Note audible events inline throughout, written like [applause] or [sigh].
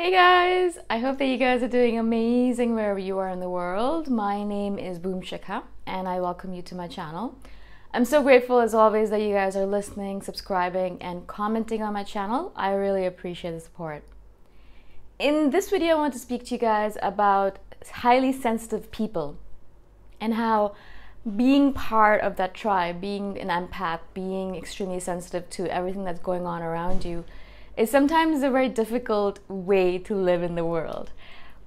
Hey guys! I hope that you guys are doing amazing wherever you are in the world. My name is Boom Shikha and I welcome you to my channel. I'm so grateful as always that you guys are listening, subscribing, and commenting on my channel. I really appreciate the support. In this video, I want to speak to you guys about highly sensitive people and how being part of that tribe, being an empath, being extremely sensitive to everything that's going on around you is sometimes a very difficult way to live in the world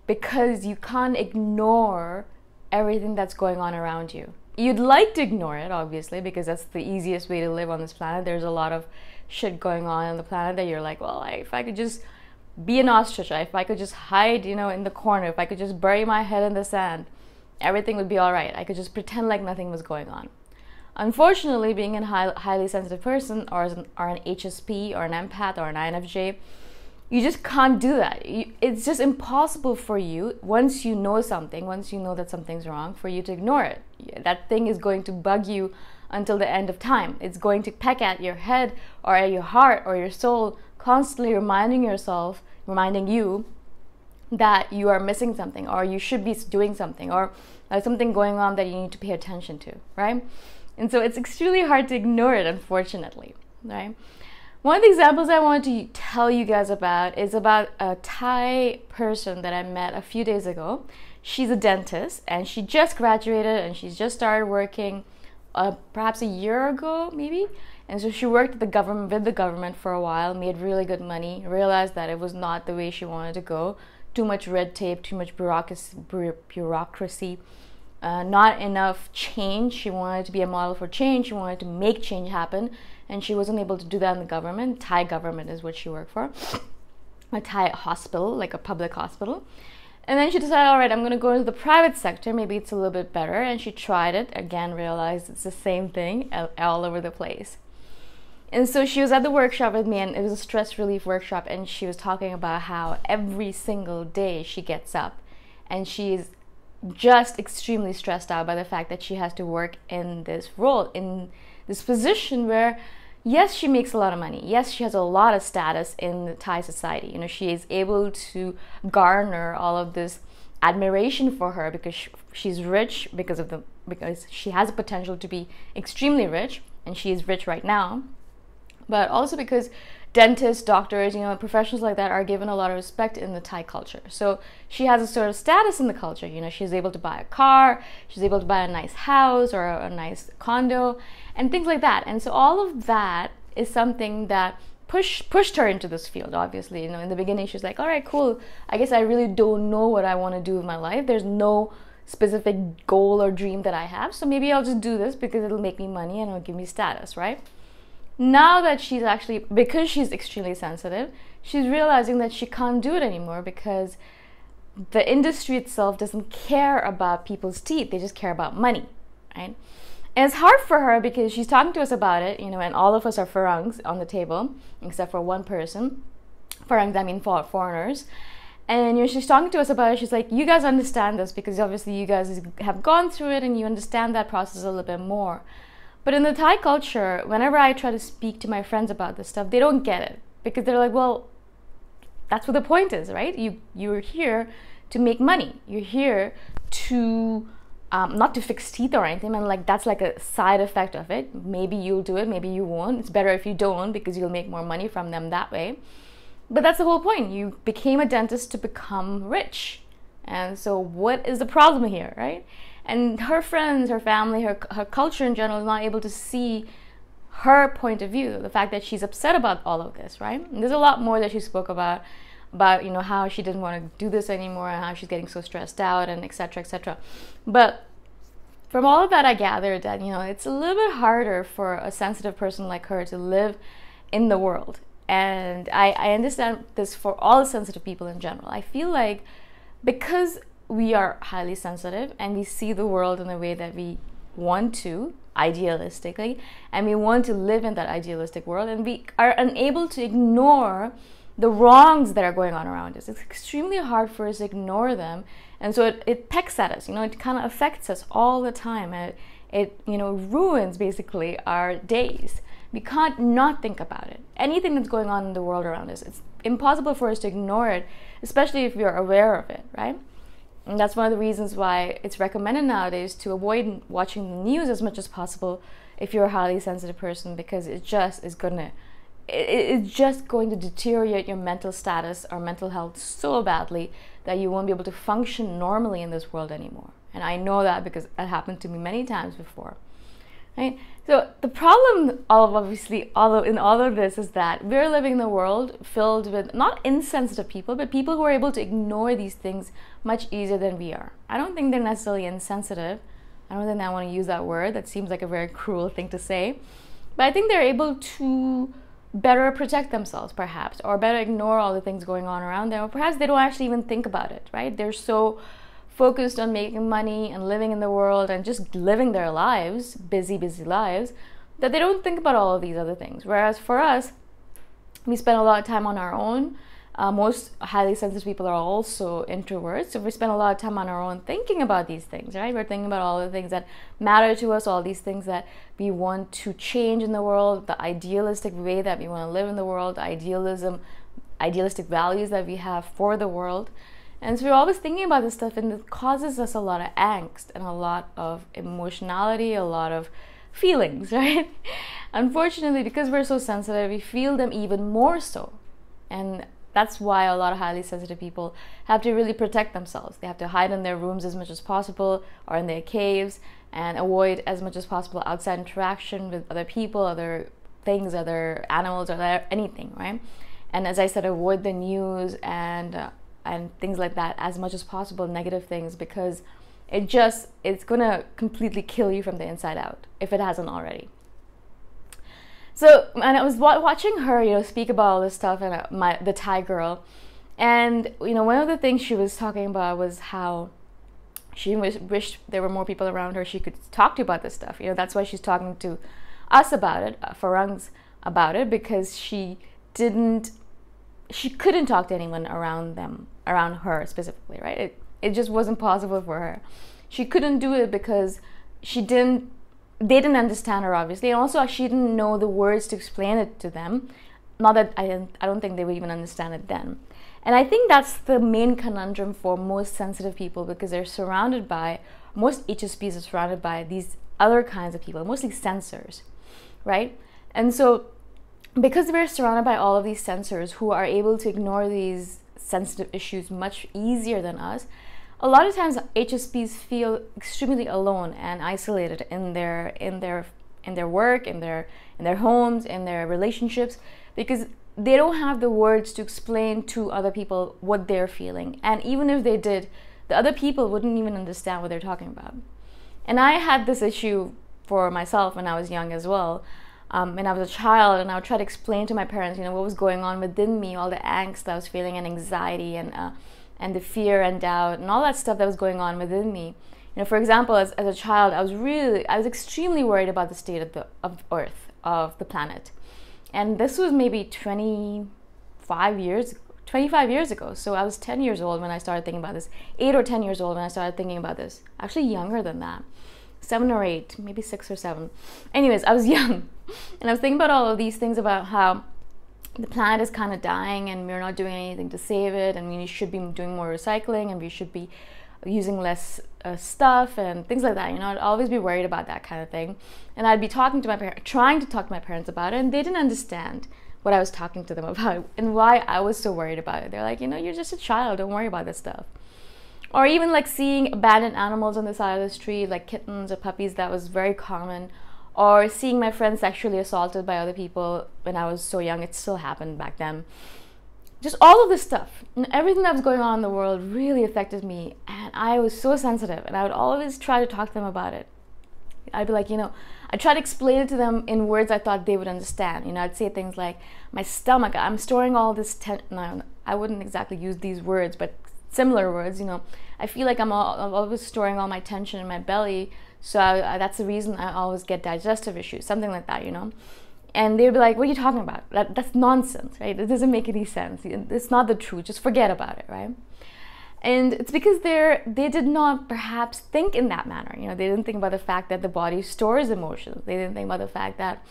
because you can't ignore everything that's going on around you. You'd like to ignore it, obviously, because that's the easiest way to live on this planet. There's a lot of shit going on on the planet that you're like, well, if I could just be an ostrich, if I could just hide, you know, in the corner, if I could just bury my head in the sand, everything would be all right. I could just pretend like nothing was going on. Unfortunately, being a high, highly sensitive person or an, or an HSP or an empath or an INFJ, you just can't do that. You, it's just impossible for you, once you know something, once you know that something's wrong, for you to ignore it. That thing is going to bug you until the end of time. It's going to peck at your head or at your heart or your soul, constantly reminding yourself, reminding you that you are missing something or you should be doing something or there's something going on that you need to pay attention to, right? And so it's extremely hard to ignore it, unfortunately, right? One of the examples I want to tell you guys about is about a Thai person that I met a few days ago. She's a dentist and she just graduated and she's just started working uh, perhaps a year ago, maybe. And so she worked the government with the government for a while, made really good money, realized that it was not the way she wanted to go. Too much red tape, too much bureaucracy, bureaucracy uh, not enough change. She wanted to be a model for change. She wanted to make change happen, and she wasn't able to do that in the government. Thai government is what she worked for, a Thai hospital, like a public hospital. And then she decided, all right, I'm going to go into the private sector. Maybe it's a little bit better. And she tried it. Again, realized it's the same thing all over the place. And so she was at the workshop with me, and it was a stress relief workshop. And she was talking about how every single day she gets up and she's just extremely stressed out by the fact that she has to work in this role, in this position where, yes, she makes a lot of money. Yes, she has a lot of status in Thai society. You know, she is able to garner all of this admiration for her because she's rich because of the because she has a potential to be extremely rich and she is rich right now but also because dentists, doctors, you know, professionals like that are given a lot of respect in the Thai culture. So she has a sort of status in the culture. You know, she's able to buy a car, she's able to buy a nice house or a, a nice condo, and things like that. And so all of that is something that push pushed her into this field. Obviously, you know, in the beginning she's like, "All right, cool. I guess I really don't know what I want to do with my life. There's no." specific goal or dream that I have. So maybe I'll just do this because it'll make me money and it'll give me status, right? Now that she's actually because she's extremely sensitive she's realizing that she can't do it anymore because the industry itself doesn't care about people's teeth. They just care about money right? And it's hard for her because she's talking to us about it you know and all of us are farangs on the table except for one person. Farangs i mean for foreigners. And you know, she's talking to us about it. She's like you guys understand this because obviously you guys have gone through it and you understand that process a little bit more but in the Thai culture, whenever I try to speak to my friends about this stuff, they don't get it because they're like, well, that's what the point is, right? You you're here to make money. You're here to um, not to fix teeth or anything, and like that's like a side effect of it. Maybe you'll do it, maybe you won't. It's better if you don't because you'll make more money from them that way. But that's the whole point. You became a dentist to become rich. And so, what is the problem here, right? And her friends her family her, her culture in general is not able to see her point of view the fact that she's upset about all of this right? And there's a lot more that she spoke about about you know how she didn't want to do this anymore and how she's getting so stressed out and etc etc but from all of that i gathered that you know it's a little bit harder for a sensitive person like her to live in the world. And I, I understand this for all sensitive people in general. I feel like because we are highly sensitive and we see the world in the way that we want to idealistically and we want to live in that idealistic world and we are unable to ignore the wrongs that are going on around us. It's extremely hard for us to ignore them and so it, it pecks at us you know it kind of affects us all the time. And it, it you know ruins basically our days. We can't not think about it. Anything that's going on in the world around us it's impossible for us to ignore it, especially if we're aware of it, right? And that's one of the reasons why it's recommended nowadays to avoid watching the news as much as possible if you're a highly sensitive person because it just is gonna it's just going to deteriorate your mental status or mental health so badly that you won't be able to function normally in this world anymore. And I know that because it happened to me many times before. Right? So the problem, all of obviously, all of, in all of this is that we're living in a world filled with not insensitive people, but people who are able to ignore these things much easier than we are. I don't think they're necessarily insensitive. I don't think I want to use that word. That seems like a very cruel thing to say. But I think they're able to better protect themselves, perhaps, or better ignore all the things going on around them, or perhaps they don't actually even think about it, right? They're so focused on making money and living in the world and just living their lives, busy, busy lives, that they don't think about all of these other things. Whereas for us, we spend a lot of time on our own. Uh, most highly sensitive people are also introverts, so we spend a lot of time on our own thinking about these things, right? We're thinking about all the things that matter to us, all these things that we want to change in the world, the idealistic way that we want to live in the world, idealism, idealistic values that we have for the world. And so we're always thinking about this stuff, and it causes us a lot of angst and a lot of emotionality, a lot of feelings, [laughs] right? Unfortunately, because we're so sensitive, we feel them even more so. And that's why a lot of highly sensitive people have to really protect themselves. They have to hide in their rooms as much as possible or in their caves and avoid as much as possible outside interaction with other people, other things, other animals, or anything, right? And as I said, avoid the news and uh, and things like that as much as possible, negative things, because it just it's gonna completely kill you from the inside out if it hasn't already. So, and I was watching her, you know, speak about all this stuff and uh, my the Thai girl, and you know, one of the things she was talking about was how she wished there were more people around her she could talk to about this stuff. You know, that's why she's talking to us about it, uh, Farangs about it, because she didn't she couldn't talk to anyone around them, around her specifically, right? It, it just wasn't possible for her. She couldn't do it because she didn't, they didn't understand her, obviously. And also, she didn't know the words to explain it to them. Not that I, I don't think they would even understand it then. And I think that's the main conundrum for most sensitive people because they're surrounded by, most HSPs are surrounded by these other kinds of people, mostly sensors, right? And so because we're surrounded by all of these sensors who are able to ignore these sensitive issues much easier than us, a lot of times HSPs feel extremely alone and isolated in their in their in their work, in their in their homes, in their relationships, because they don't have the words to explain to other people what they're feeling. And even if they did, the other people wouldn't even understand what they're talking about. And I had this issue for myself when I was young as well um, when I was a child, and I would try to explain to my parents, you know, what was going on within me, all the angst that I was feeling, and anxiety, and uh, and the fear and doubt, and all that stuff that was going on within me. You know, for example, as, as a child, I was really, I was extremely worried about the state of the of Earth, of the planet, and this was maybe 25 years 25 years ago. So I was 10 years old when I started thinking about this, 8 or 10 years old when I started thinking about this. Actually, younger than that seven or eight, maybe six or seven. Anyways, I was [laughs] young and I was thinking about all of these things about how the planet is kind of dying and we're not doing anything to save it and we should be doing more recycling and we should be using less uh, stuff and things like that. You know, I'd always be worried about that kind of thing. And I'd be talking to my parents, trying to talk to my parents about it, and they didn't understand what I was talking to them [laughs] about and why I was so worried about it. They're like, you know, you're just a child, don't worry about this stuff or even like seeing abandoned animals on the side of the street like kittens or puppies that was very common. Or seeing my friends sexually assaulted by other people when i was so young it still happened back then. Just all of this stuff and everything that was going on in the world really affected me and i was so sensitive and i would always try to talk to them about it. I'd be like you know i try to explain it to them in words i thought they would understand. You know i'd say things like my stomach i'm storing all this tension no, i wouldn't exactly use these words but similar words, you know, I feel like I'm, all, I'm always storing all my tension in my belly. So I, I, that's the reason I always get digestive issues, something like that, you know. And they'd be like, "What are you talking about? That, that's nonsense, right? It doesn't make any sense. It's not the truth. Just forget about it, right?" And it's because they're they did not perhaps think in that manner. You know, they didn't think about the fact that the body stores emotions. They didn't think about the fact that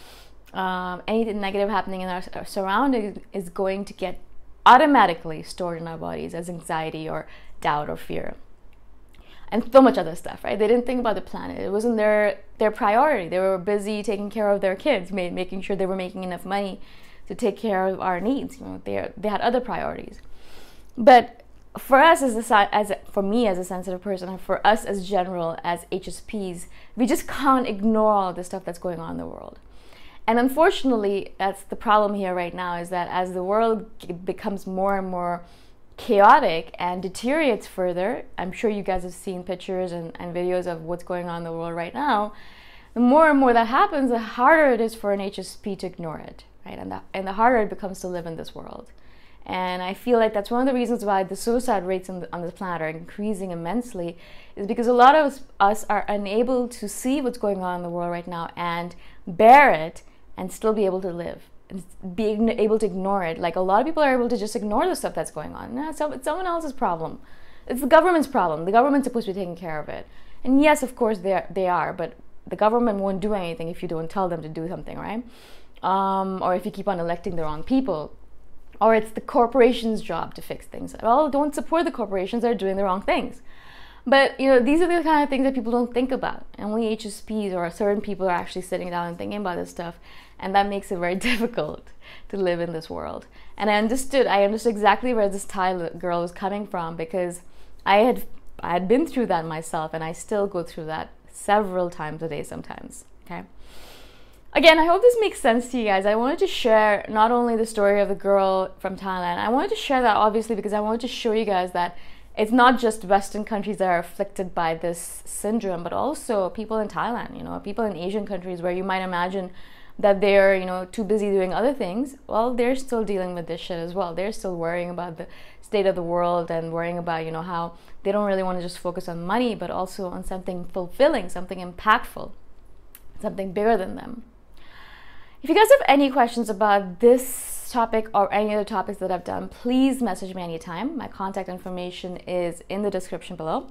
um, anything negative happening in our, our surroundings is going to get automatically stored in our bodies as anxiety or doubt or fear and so much other stuff, right? They didn't think about the planet. It wasn't their their priority. They were busy taking care of their kids, making sure they were making enough money to take care of our needs. You know, they they had other priorities. But for us as a, as a, for me as a sensitive person, and for us as general as HSPs, we just can't ignore all the stuff that's going on in the world. And unfortunately, that's the problem here right now is that as the world becomes more and more chaotic and deteriorates further, I'm sure you guys have seen pictures and, and videos of what's going on in the world right now. The more and more that happens, the harder it is for an HSP to ignore it, right? And the, and the harder it becomes to live in this world. And I feel like that's one of the reasons why the suicide rates on, the, on this planet are increasing immensely, is because a lot of us, us are unable to see what's going on in the world right now and bear it and still be able to live And being able to ignore it. Like a lot of people are able to just ignore the stuff that's going on. It's someone else's problem. It's the government's problem. The government's supposed to be taking care of it. And yes, of course they are, they are, but the government won't do anything if you don't tell them to do something, right? Um, or if you keep on electing the wrong people. Or it's the corporation's job to fix things. Well, don't support the corporations that are doing the wrong things. But you know, these are the kind of things that people don't think about. And only HSPs or certain people are actually sitting down and thinking about this stuff and that makes it very [laughs] difficult to live in this world. And I understood, I understood exactly where this Thai girl was coming from because I had I had been through that myself, and I still go through that several times a day sometimes. Okay. Again, I hope this makes sense to you guys. I wanted to share not only the story of the girl from Thailand, I wanted to share that obviously because I wanted to show you guys that it's not just Western countries that are afflicted by this syndrome, but also people in Thailand, you know, people in Asian countries where you might imagine that they're you know too busy doing other things. Well they're still dealing with this shit as well. They're still worrying about the state of the world and worrying about you know how they don't really want to just focus on money but also on something fulfilling something impactful something bigger than them. If you guys have any questions about topic or any other topics that I've done, please message me anytime. My contact information is in the description below.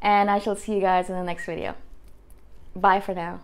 And I shall see you guys in the next video. Bye for now.